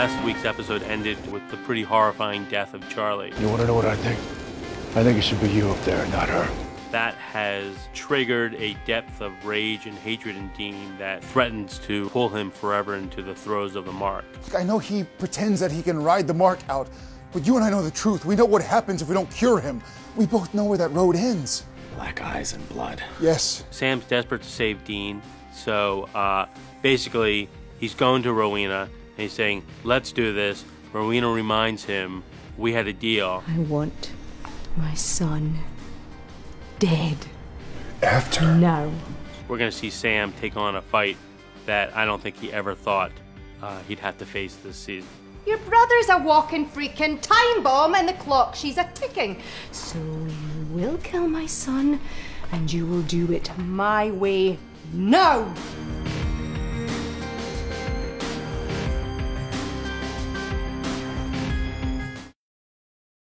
Last week's episode ended with the pretty horrifying death of Charlie. You want to know what I think? I think it should be you up there, not her. That has triggered a depth of rage and hatred in Dean that threatens to pull him forever into the throes of the mark. I know he pretends that he can ride the mark out, but you and I know the truth. We know what happens if we don't cure him. We both know where that road ends. Black eyes and blood. Yes. Sam's desperate to save Dean, so uh, basically he's going to Rowena and he's saying, "Let's do this." Rowena reminds him, "We had a deal." I want my son dead. After? No. We're gonna see Sam take on a fight that I don't think he ever thought uh, he'd have to face this season. Your brother's a walking freaking time bomb and the clock she's a ticking. So you will kill my son and you will do it my way now.